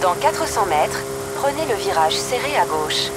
Dans 400 mètres, prenez le virage serré à gauche.